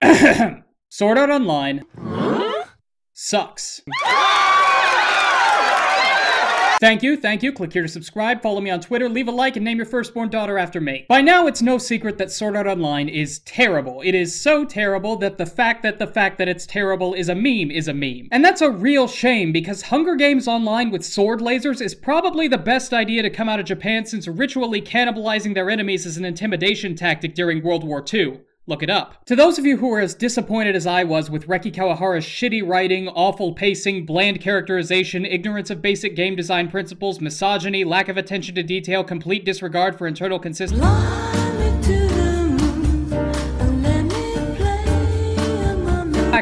Sword Art Online sucks. Thank you, thank you. Click here to subscribe, follow me on Twitter, leave a like, and name your firstborn daughter after me. By now, it's no secret that Sword Art Online is terrible. It is so terrible that the fact that the fact that it's terrible is a meme is a meme. And that's a real shame because Hunger Games Online with sword lasers is probably the best idea to come out of Japan since ritually cannibalizing their enemies is an intimidation tactic during World War II. Look it up. To those of you who were as disappointed as I was with Reki Kawahara's shitty writing, awful pacing, bland characterization, ignorance of basic game design principles, misogyny, lack of attention to detail, complete disregard for internal consistency.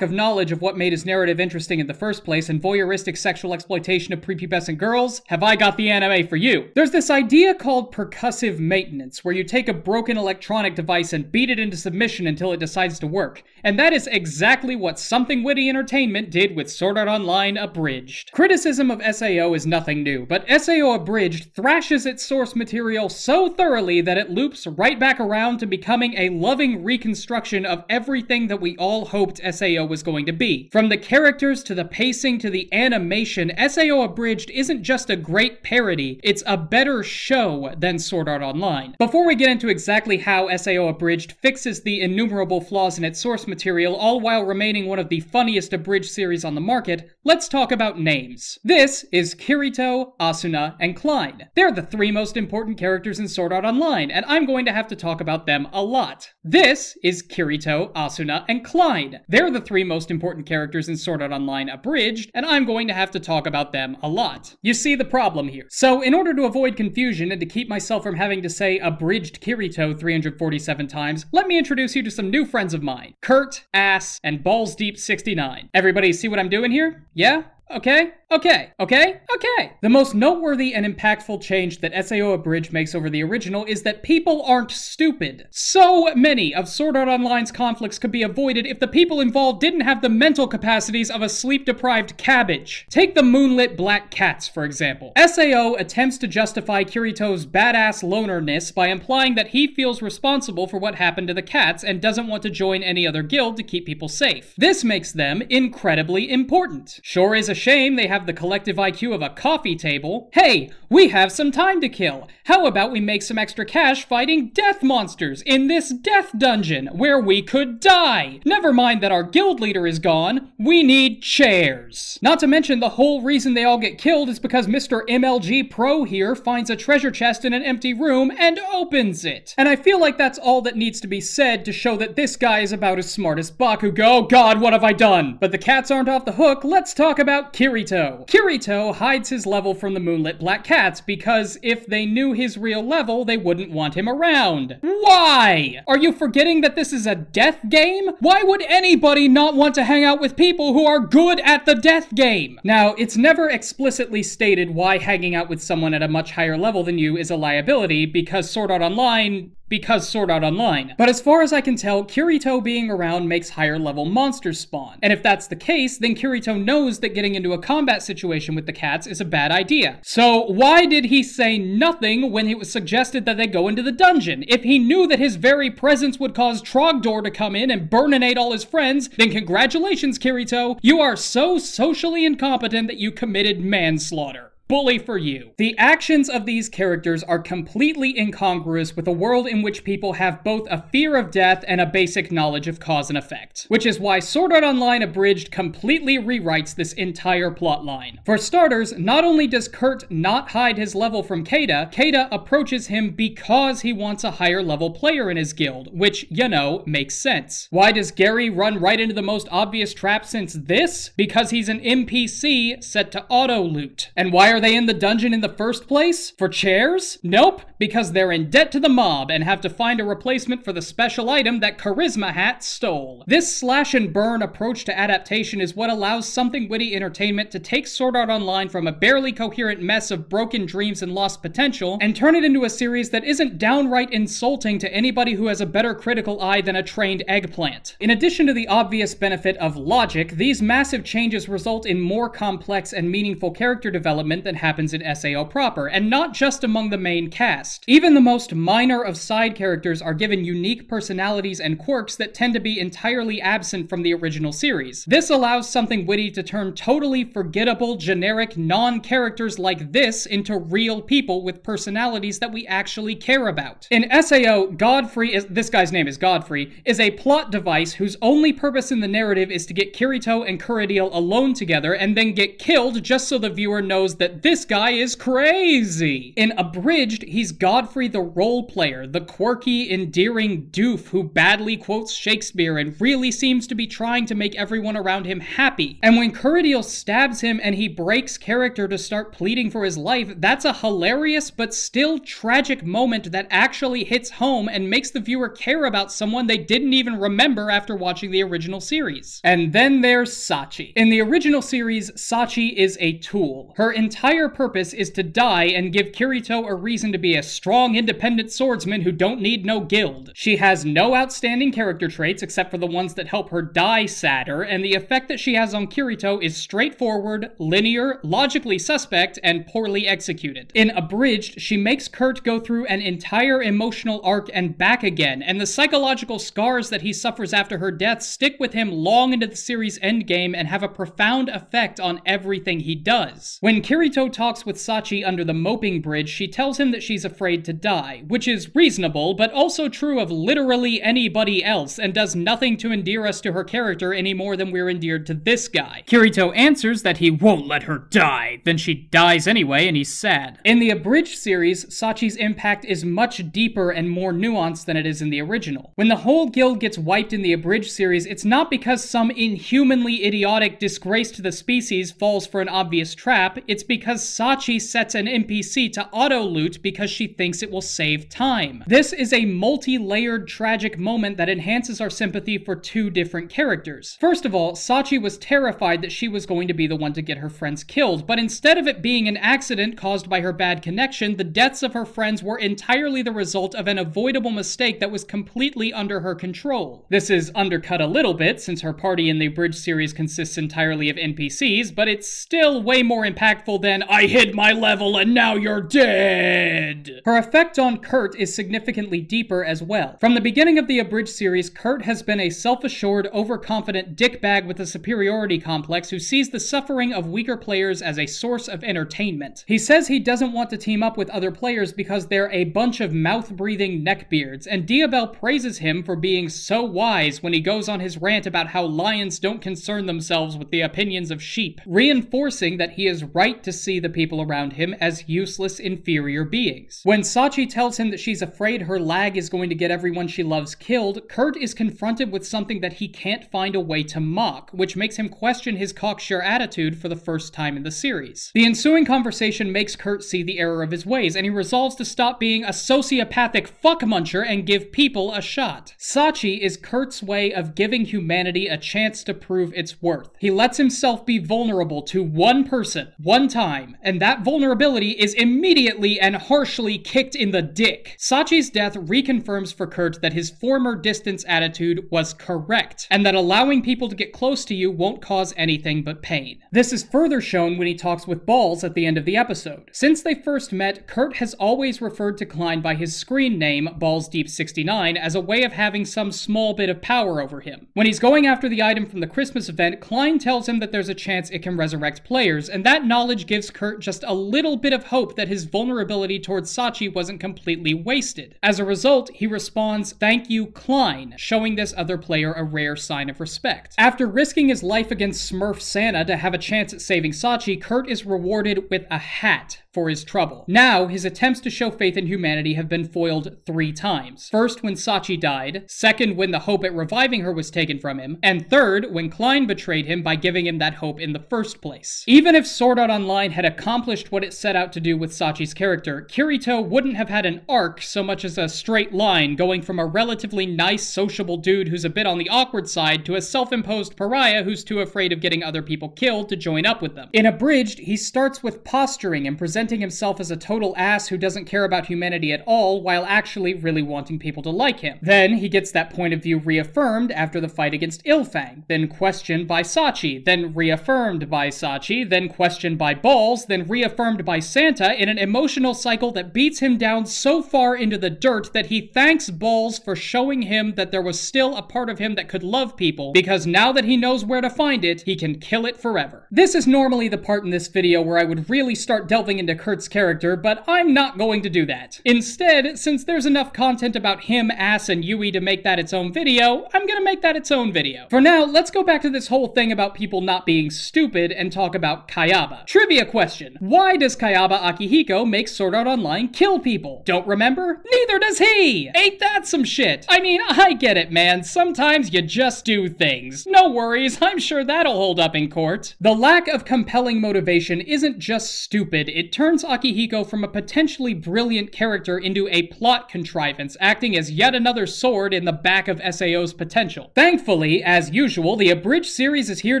Of knowledge of what made his narrative interesting in the first place and voyeuristic sexual exploitation of prepubescent girls, have I got the anime for you. There's this idea called percussive maintenance, where you take a broken electronic device and beat it into submission until it decides to work. And that is exactly what Something Witty Entertainment did with Sword Art Online Abridged. Criticism of SAO is nothing new, but SAO Abridged thrashes its source material so thoroughly that it loops right back around to becoming a loving reconstruction of everything that we all hoped SAO was going to be. From the characters to the pacing to the animation, SAO Abridged isn't just a great parody, it's a better show than Sword Art Online. Before we get into exactly how SAO Abridged fixes the innumerable flaws in its source material, all while remaining one of the funniest abridged series on the market, let's talk about names. This is Kirito, Asuna, and Klein. They're the three most important characters in Sword Art Online, and I'm going to have to talk about them a lot. This is Kirito, Asuna, and Klein. They're the three most important characters in Sword Art Online abridged, and I'm going to have to talk about them a lot. You see the problem here. So, in order to avoid confusion and to keep myself from having to say abridged Kirito 347 times, let me introduce you to some new friends of mine Kurt, Ass, and Balls Deep 69. Everybody see what I'm doing here? Yeah? Okay? Okay, okay, okay. The most noteworthy and impactful change that SAO Abridged makes over the original is that people aren't stupid. So many of Sword Art Online's conflicts could be avoided if the people involved didn't have the mental capacities of a sleep-deprived cabbage. Take the moonlit black cats, for example. SAO attempts to justify Kirito's badass lonerness by implying that he feels responsible for what happened to the cats and doesn't want to join any other guild to keep people safe. This makes them incredibly important. Sure is a shame they have the collective IQ of a coffee table. Hey, we have some time to kill. How about we make some extra cash fighting death monsters in this death dungeon where we could die? Never mind that our guild leader is gone. We need chairs. Not to mention the whole reason they all get killed is because Mr. MLG Pro here finds a treasure chest in an empty room and opens it. And I feel like that's all that needs to be said to show that this guy is about as smart as Bakugo. God, what have I done? But the cats aren't off the hook. Let's talk about Kirito. Kirito hides his level from the Moonlit Black Cats because if they knew his real level, they wouldn't want him around. Why? Are you forgetting that this is a death game? Why would anybody not want to hang out with people who are good at the death game? Now, it's never explicitly stated why hanging out with someone at a much higher level than you is a liability because Sword Art Online because Sword Art Online. But as far as I can tell, Kirito being around makes higher level monsters spawn. And if that's the case, then Kirito knows that getting into a combat situation with the cats is a bad idea. So why did he say nothing when it was suggested that they go into the dungeon? If he knew that his very presence would cause Trogdor to come in and burninate all his friends, then congratulations, Kirito. You are so socially incompetent that you committed manslaughter bully for you. The actions of these characters are completely incongruous with a world in which people have both a fear of death and a basic knowledge of cause and effect. Which is why Sword Art Online Abridged completely rewrites this entire plotline. For starters, not only does Kurt not hide his level from Keita, Keita approaches him because he wants a higher level player in his guild, which, you know, makes sense. Why does Gary run right into the most obvious trap since this? Because he's an NPC set to auto loot. And why are they in the dungeon in the first place? For chairs? Nope, because they're in debt to the mob and have to find a replacement for the special item that Charisma Hat stole. This slash and burn approach to adaptation is what allows Something Witty Entertainment to take Sword Art Online from a barely coherent mess of broken dreams and lost potential and turn it into a series that isn't downright insulting to anybody who has a better critical eye than a trained eggplant. In addition to the obvious benefit of logic, these massive changes result in more complex and meaningful character development that happens in SAO proper, and not just among the main cast. Even the most minor of side characters are given unique personalities and quirks that tend to be entirely absent from the original series. This allows something witty to turn totally forgettable, generic, non-characters like this into real people with personalities that we actually care about. In SAO, Godfrey is- this guy's name is Godfrey, is a plot device whose only purpose in the narrative is to get Kirito and Kuradeel alone together and then get killed just so the viewer knows that this guy is crazy. In Abridged, he's Godfrey the role player, the quirky, endearing doof who badly quotes Shakespeare and really seems to be trying to make everyone around him happy. And when Kuradeel stabs him and he breaks character to start pleading for his life, that's a hilarious but still tragic moment that actually hits home and makes the viewer care about someone they didn't even remember after watching the original series. And then there's Sachi. In the original series, Sachi is a tool. Her entire purpose is to die and give Kirito a reason to be a strong, independent swordsman who don't need no guild. She has no outstanding character traits except for the ones that help her die sadder, and the effect that she has on Kirito is straightforward, linear, logically suspect, and poorly executed. In Abridged, she makes Kurt go through an entire emotional arc and back again, and the psychological scars that he suffers after her death stick with him long into the series' endgame and have a profound effect on everything he does. When Kirito talks with Sachi under the moping bridge, she tells him that she's afraid to die, which is reasonable, but also true of literally anybody else, and does nothing to endear us to her character any more than we're endeared to this guy. Kirito answers that he won't let her die, then she dies anyway, and he's sad. In the Abridged series, Sachi's impact is much deeper and more nuanced than it is in the original. When the whole guild gets wiped in the Abridged series, it's not because some inhumanly idiotic disgrace to the species falls for an obvious trap, it's because Sachi sets an NPC to auto-loot because she thinks it will save time. This is a multi-layered tragic moment that enhances our sympathy for two different characters. First of all, Sachi was terrified that she was going to be the one to get her friends killed, but instead of it being an accident caused by her bad connection, the deaths of her friends were entirely the result of an avoidable mistake that was completely under her control. This is undercut a little bit since her party in the Bridge series consists entirely of NPCs, but it's still way more impactful than I hid my level and now you're dead. Her effect on Kurt is significantly deeper as well. From the beginning of the Abridged series, Kurt has been a self-assured, overconfident dickbag with a superiority complex who sees the suffering of weaker players as a source of entertainment. He says he doesn't want to team up with other players because they're a bunch of mouth-breathing neckbeards, and Diabel praises him for being so wise when he goes on his rant about how lions don't concern themselves with the opinions of sheep, reinforcing that he is right to see the people around him as useless, inferior beings. When Sachi tells him that she's afraid her lag is going to get everyone she loves killed, Kurt is confronted with something that he can't find a way to mock, which makes him question his cocksure attitude for the first time in the series. The ensuing conversation makes Kurt see the error of his ways, and he resolves to stop being a sociopathic fuckmuncher and give people a shot. Sachi is Kurt's way of giving humanity a chance to prove its worth. He lets himself be vulnerable to one person, one time, and that vulnerability is immediately and harshly kicked in the dick. Sachi's death reconfirms for Kurt that his former distance attitude was correct, and that allowing people to get close to you won't cause anything but pain. This is further shown when he talks with Balls at the end of the episode. Since they first met, Kurt has always referred to Klein by his screen name, Balls Deep 69, as a way of having some small bit of power over him. When he's going after the item from the Christmas event, Klein tells him that there's a chance it can resurrect players, and that knowledge gives Kurt just a little bit of hope that his vulnerability towards Sachi wasn't completely wasted. As a result, he responds, Thank you, Klein, showing this other player a rare sign of respect. After risking his life against Smurf Santa to have a chance at saving Sachi, Kurt is rewarded with a hat for his trouble. Now, his attempts to show faith in humanity have been foiled three times. First, when Sachi died, second, when the hope at reviving her was taken from him, and third, when Klein betrayed him by giving him that hope in the first place. Even if Sword Art Online had accomplished what it set out to do with Sachi's character, Kirito wouldn't have had an arc so much as a straight line going from a relatively nice, sociable dude who's a bit on the awkward side to a self-imposed pariah who's too afraid of getting other people killed to join up with them. In Abridged, he starts with posturing and presenting himself as a total ass who doesn't care about humanity at all while actually really wanting people to like him. Then he gets that point of view reaffirmed after the fight against Illfang, then questioned by Sachi, then reaffirmed by Sachi, then questioned by balls, then reaffirmed by Santa in an emotional cycle that beats him down so far into the dirt that he thanks Balls for showing him that there was still a part of him that could love people, because now that he knows where to find it, he can kill it forever. This is normally the part in this video where I would really start delving into Kurt's character, but I'm not going to do that. Instead, since there's enough content about him, Ass, and Yui to make that its own video, I'm gonna make that its own video. For now, let's go back to this whole thing about people not being stupid and talk about Kayaba. Trivia question. Why does Kayaba Akihiko make Sword Art Online kill people? Don't remember? Neither does he! Ain't that some shit? I mean, I get it, man. Sometimes you just do things. No worries, I'm sure that'll hold up in court. The lack of compelling motivation isn't just stupid, it turns Akihiko from a potentially brilliant character into a plot contrivance, acting as yet another sword in the back of SAO's potential. Thankfully, as usual, the Abridged series is here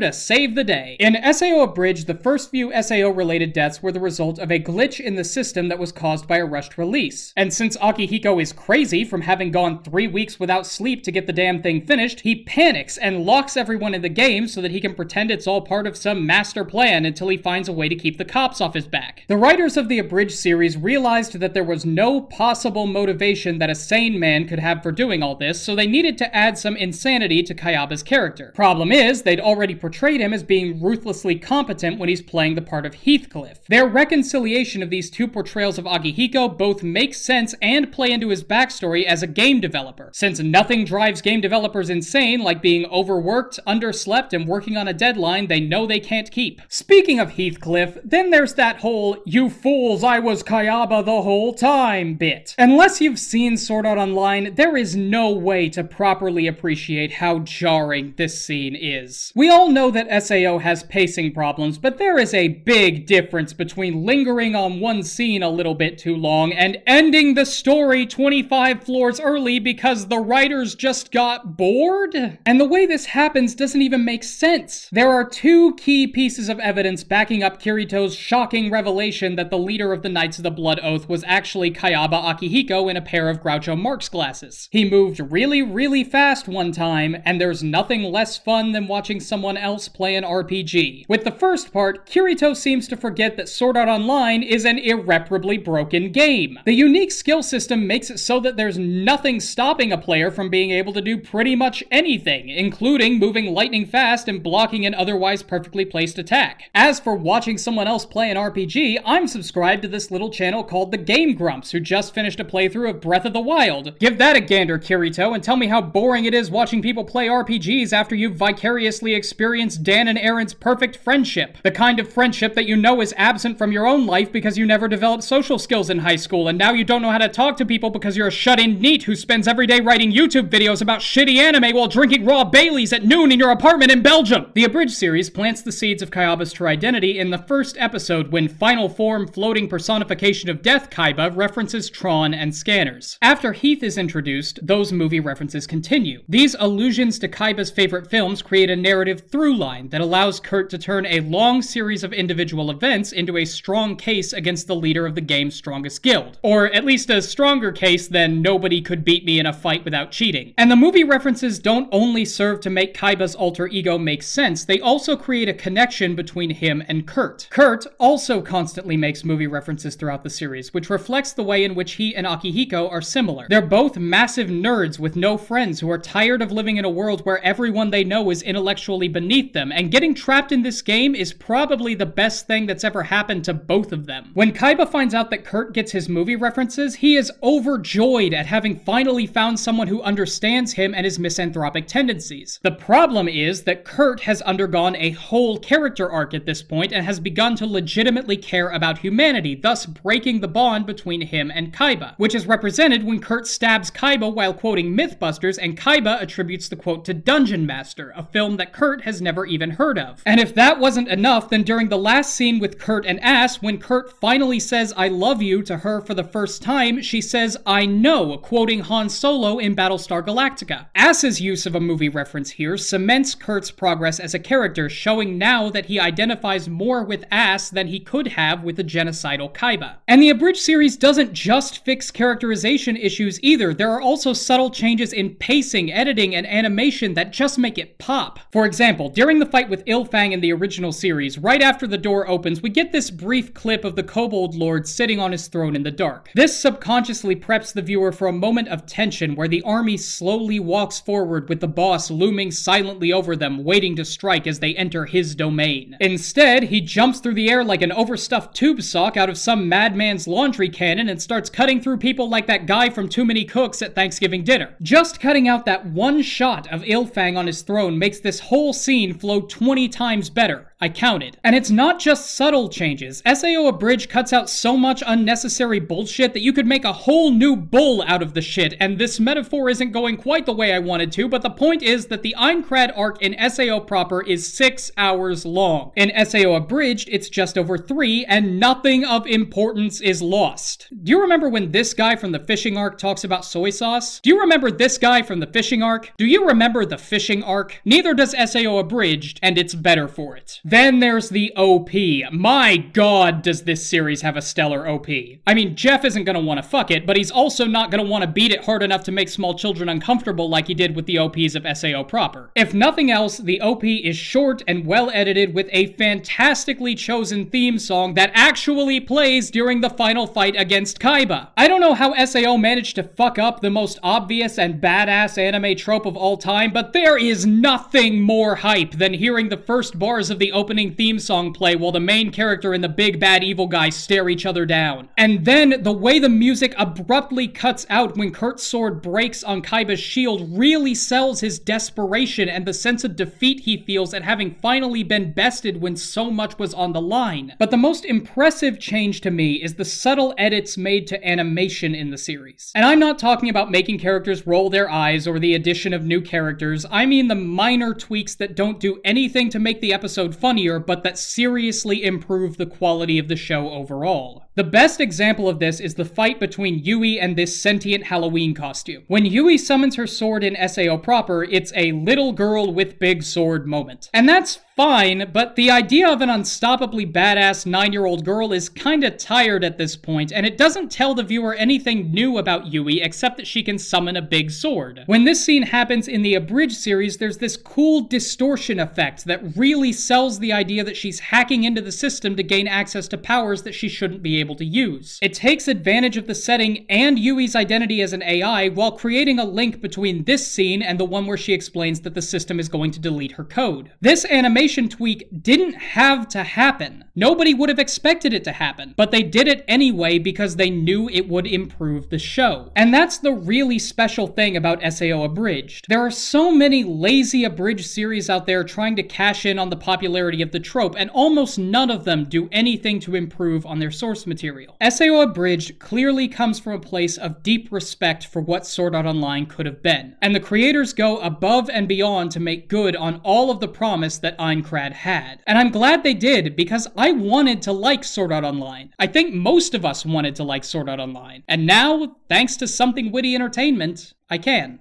to save the day. In SAO Abridged, the first few SAO related deaths were the result of a glitch in the system that was caused by a rushed release. And since Akihiko is crazy from having gone three weeks without sleep to get the damn thing finished, he panics and locks everyone in the game so that he can pretend it's all part of some master plan until he finds a way to keep the cops off his back. The writers of the Abridged series realized that there was no possible motivation that a sane man could have for doing all this, so they needed to add some insanity to Kayaba's character. Problem is, they'd already portrayed him as being ruthlessly competent when he's playing the part of Heathcliff. Their reconciliation of these two portrayals of Akihiko both makes sense and play into his backstory as a game developer, since nothing drives game developers insane like being overworked, underslept, and working on a deadline they know they can't keep. Speaking of Heathcliff, then there's that whole, you fools, I was Kayaba the whole time bit. Unless you've seen Sword Art Online, there is no way to properly appreciate how jarring this scene is. We all know that SAO has pacing problems, but there is a big difference between lingering on one scene a little bit too long and ending the story 25 floors early because the writers just got bored? And the way this happens doesn't even make sense. There are two key pieces of evidence backing up Kirito's shocking revelation that the leader of the Knights of the Blood Oath was actually Kayaba Akihiko in a pair of Groucho Marx glasses. He moved really, really fast one time, and there's nothing less fun than watching someone else play an RPG. With the first part, Kirito seems to forget that Sword Art Online is an irreparably broken game. The unique skill system makes it so that there's nothing stopping a player from being able to do pretty much anything, including moving lightning fast and blocking an otherwise perfectly placed attack. As for watching someone else play an RPG, I'm subscribed to this little channel called The Game Grumps, who just finished a playthrough of Breath of the Wild. Give that a gander, Kirito, and tell me how boring it is watching people play RPGs after you've vicariously experienced Dan and Arin's perfect friendship. The kind of friendship that you know is absent from your own life because you never developed social skills in high school, and now you don't know how to talk to people because you're a shut-in NEET who spends every day writing YouTube videos about shitty anime while drinking raw Baileys at noon in your apartment in Belgium. The Abridged series plants the seeds of Kayaba's true identity in the first episode when final form floating personification of death Kaiba references Tron and scanners. After Heath is introduced, those movie references continue. These allusions to Kaiba's favorite films create a narrative through line that allows Kurt to turn a long series of individual events into a strong case against the leader of the game's strongest guild. Or at least a stronger case than nobody could beat me in a fight without cheating. And the movie references don't only serve to make Kaiba's alter ego make sense, they also create a connection between him and Kurt. Kurt also constantly makes movie references throughout the series, which reflects the way in which he and Akihiko are similar. They're both massive nerds with no friends who are tired of living in a world where everyone they know is intellectually beneath them, and getting trapped in this game is probably the best thing that's ever happened to both of them. When Kaiba finds out that Kurt gets his movie references, he is overjoyed at having finally found someone who understands him and his misanthropic tendencies. The problem is that Kurt has undergone a whole character arc at this point and has begun to legitimately care about humanity, thus breaking the bond between him and Kaiba, which is represented when Kurt stabs Kaiba while quoting Mythbusters and Kaiba attributes the quote to Dungeon Master, a film that Kurt has never even heard of. And if that wasn't enough, then during the last scene with Kurt and Ass, when Kurt finally says I love you to her for the first time, she says I know, quoting Han Solo in Battlestar Galactica. Ass's use of a movie reference here cements Kurt's progress as a character, showing now that he identifies more with Ass than he could have with the genocidal Kaiba. And the Abridged series doesn't just fix characterization issues either, there are also subtle changes in pacing, editing, and animation that just make it pop. For example, during the fight with Illfang in the original series, right after the door door opens, we get this brief clip of the Kobold Lord sitting on his throne in the dark. This subconsciously preps the viewer for a moment of tension where the army slowly walks forward with the boss looming silently over them, waiting to strike as they enter his domain. Instead, he jumps through the air like an overstuffed tube sock out of some madman's laundry cannon and starts cutting through people like that guy from Too Many Cooks at Thanksgiving dinner. Just cutting out that one shot of Illfang on his throne makes this whole scene flow 20 times better. I counted. And it's not just subtle changes. SAO Abridged cuts out so much unnecessary bullshit that you could make a whole new bull out of the shit, and this metaphor isn't going quite the way I wanted to, but the point is that the Aincrad arc in SAO proper is six hours long. In SAO Abridged, it's just over three, and nothing of importance is lost. Do you remember when this guy from the fishing arc talks about soy sauce? Do you remember this guy from the fishing arc? Do you remember the fishing arc? Neither does SAO Abridged, and it's better for it. Then there's the OP. My god, does this series have a stellar OP. I mean, Geoff isn't gonna wanna fuck it, but he's also not gonna wanna beat it hard enough to make small children uncomfortable like he did with the OPs of SAO proper. If nothing else, the OP is short and well edited with a fantastically chosen theme song that actually plays during the final fight against Kaiba. I don't know how SAO managed to fuck up the most obvious and badass anime trope of all time, but there is nothing more hype than hearing the first bars of the opening theme song play while the main character and the big bad evil guy stare each other down. And then the way the music abruptly cuts out when Kurt's sword breaks on Kaiba's shield really sells his desperation and the sense of defeat he feels at having finally been bested when so much was on the line. But the most impressive change to me is the subtle edits made to animation in the series. And I'm not talking about making characters roll their eyes or the addition of new characters, I mean the minor tweaks that don't do anything to make the episode fun funnier, but that seriously improve the quality of the show overall. The best example of this is the fight between Yui and this sentient Halloween costume. When Yui summons her sword in SAO proper, it's a little girl with big sword moment. And that's fine, but the idea of an unstoppably badass nine year old girl is kinda tired at this point, and it doesn't tell the viewer anything new about Yui except that she can summon a big sword. When this scene happens in the Abridged series, there's this cool distortion effect that really sells the idea that she's hacking into the system to gain access to powers that she shouldn't be able to use. It takes advantage of the setting and Yui's identity as an AI while creating a link between this scene and the one where she explains that the system is going to delete her code. This animation tweak didn't have to happen. Nobody would have expected it to happen, but they did it anyway because they knew it would improve the show. And that's the really special thing about SAO Abridged. There are so many lazy abridged series out there trying to cash in on the popularity of the trope, and almost none of them do anything to improve on their source material. SAO Abridged clearly comes from a place of deep respect for what Sword Art Online could have been, and the creators go above and beyond to make good on all of the promise that Aincrad had. And I'm glad they did, because I wanted to like Sword Art Online. I think most of us wanted to like Sword Art Online. And now, thanks to Something Witty Entertainment, I can.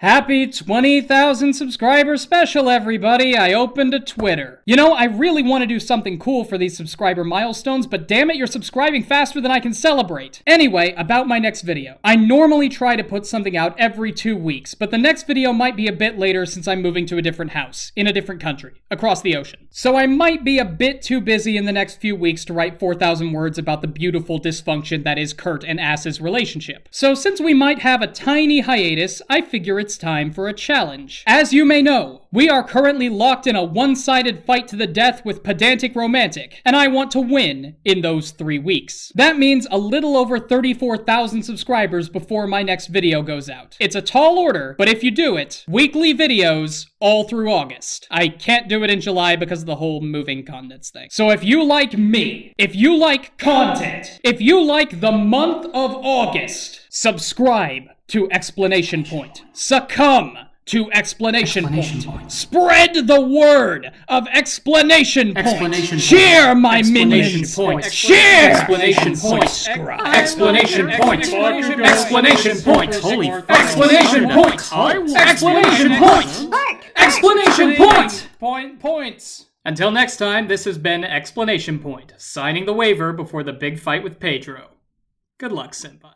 Happy 20,000 subscriber special, everybody! I opened a Twitter. You know, I really want to do something cool for these subscriber milestones, but damn it, you're subscribing faster than I can celebrate. Anyway, about my next video. I normally try to put something out every two weeks, but the next video might be a bit later since I'm moving to a different house, in a different country, across the ocean. So I might be a bit too busy in the next few weeks to write 4,000 words about the beautiful dysfunction that is Kurt and Ass's relationship. So since we might have a tiny hiatus, I figure it's it's time for a challenge. As you may know, we are currently locked in a one-sided fight to the death with Pedantic Romantic, and I want to win in those three weeks. That means a little over 34,000 subscribers before my next video goes out. It's a tall order, but if you do it, weekly videos all through August. I can't do it in July because of the whole moving continents thing. So if you like me, if you like content, if you like the month of August, subscribe to Explanation Point. Succumb to explanation, explanation point. point. Spread the word of explanation point. Explanation Cheer, point. my minions. Point. Cheer. Explanation point. Explanation point. Explanation point. Holy explanation point. Explanation point. Explanation point. Point points. Until next time, this has been Explanation Point, signing the waiver before the big fight with Pedro. Good luck, Senpai.